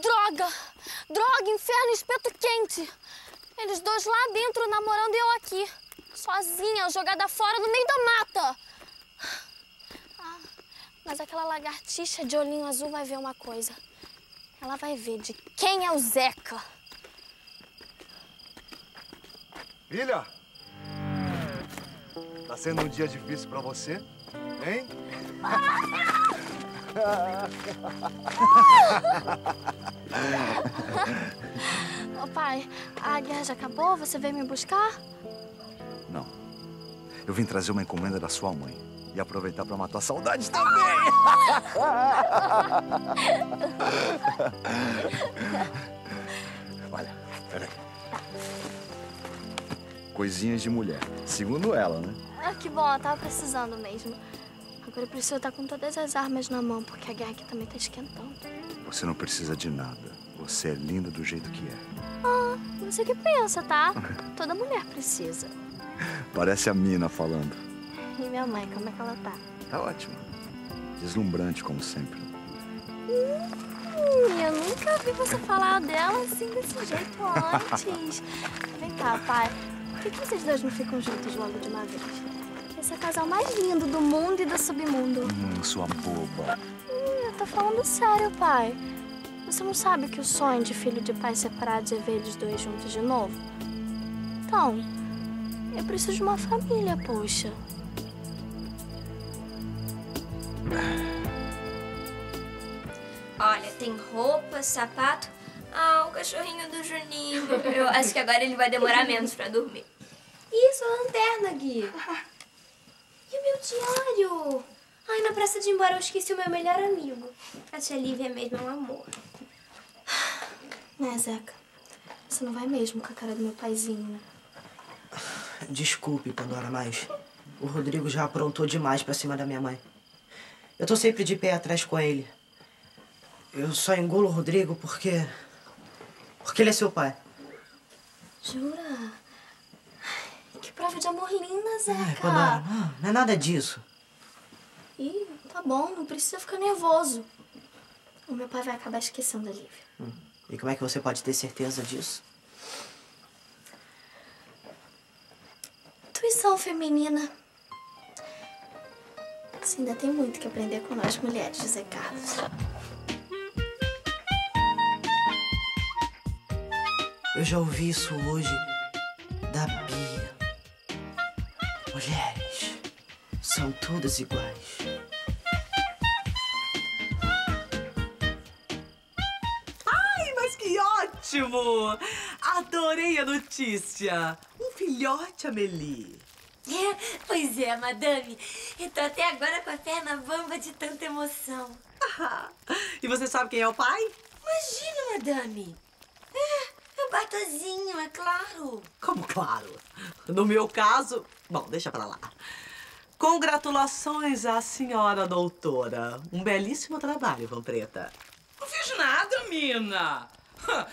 Droga! Droga, inferno, espeto quente! Eles dois lá dentro namorando e eu aqui. Sozinha, jogada fora no meio da mata. Ah, mas aquela lagartixa de olhinho azul vai ver uma coisa. Ela vai ver de quem é o Zeca. Filha! Tá sendo um dia difícil pra você, hein? Ô pai, a guerra já acabou? Você veio me buscar? Não. Eu vim trazer uma encomenda da sua mãe. E aproveitar pra matar a saudade também! Olha, peraí. Coisinhas de mulher. Segundo ela, né? Ah, que bom, eu tava precisando mesmo. Agora eu preciso estar com todas as armas na mão, porque a guerra aqui também tá esquentando. Você não precisa de nada. Você é linda do jeito que é. Ah, você que pensa, tá? Toda mulher precisa. Parece a mina falando. E minha mãe, como é que ela tá? Tá ótimo. Deslumbrante, como sempre. Hum, eu nunca vi você falar dela assim desse jeito antes. Vem cá, pai. Por que, que vocês dois não ficam juntos logo de uma vez? Esse é o casal mais lindo do mundo e do submundo. Hum, sua boba. Hum, eu tô falando sério, pai. Você não sabe que o sonho de filho de pais separados é ver eles dois juntos de novo? Então, eu preciso de uma família, poxa. Olha, tem roupa, sapato. Ah, o cachorrinho do Juninho. Eu acho que agora ele vai demorar menos pra dormir. Isso, a lanterna, Gui. E diário? Ai, na praça de ir embora eu esqueci o meu melhor amigo. A tia Lívia mesmo é um amor. Né, Zeca? Você não vai mesmo com a cara do meu paizinho, né? Desculpe, Pandora, mas o Rodrigo já aprontou demais pra cima da minha mãe. Eu tô sempre de pé atrás com ele. Eu só engulo o Rodrigo porque. porque ele é seu pai. Jura? Que prova de amor linda, Zeca. Ai, Pandora, não, não é nada disso. Ih, tá bom, não precisa ficar nervoso. O meu pai vai acabar esquecendo a Lívia. E como é que você pode ter certeza disso? Intuição feminina. Você ainda tem muito que aprender com nós mulheres, José Carlos. Eu já ouvi isso hoje da Bia. Mulheres são todas iguais. Ai, mas que ótimo! Adorei a notícia. Um filhote, Amelie. É, pois é, madame. Eu tô até agora com a perna bamba de tanta emoção. Ah, E você sabe quem é o pai? Imagina, madame. Bartozinho, é claro. Como claro. No meu caso... Bom, deixa pra lá. Congratulações à senhora doutora. Um belíssimo trabalho, Vampireta. Não fiz nada, mina.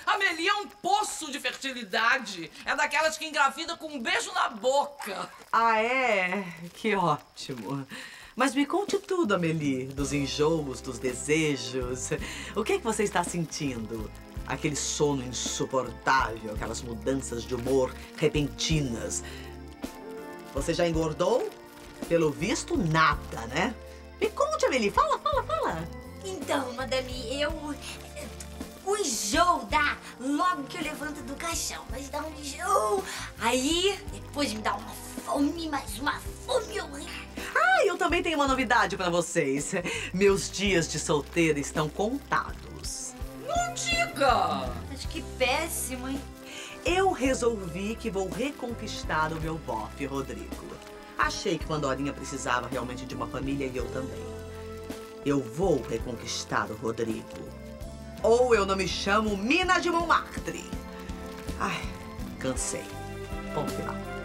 A Meli é um poço de fertilidade. É daquelas que engravida com um beijo na boca. Ah, é? Que ótimo. Mas me conte tudo, Amelie, dos enjoos, dos desejos. O que é que você está sentindo? Aquele sono insuportável, aquelas mudanças de humor repentinas. Você já engordou? Pelo visto, nada, né? Me conte, Amelie. Fala, fala, fala. Então, madame, eu... O enjoo dá logo que eu levanto do caixão, mas dá um enjoo. Aí, depois me dá uma fome, mas uma fome horrível. Ah, eu também tenho uma novidade pra vocês. Meus dias de solteira estão contados. Não diga. Mas que péssimo, hein? Eu resolvi que vou reconquistar o meu bofe, Rodrigo. Achei que Pandorinha precisava realmente de uma família e eu também. Eu vou reconquistar o Rodrigo. Ou eu não me chamo Mina de Montmartre. Ai, cansei. Ponto final.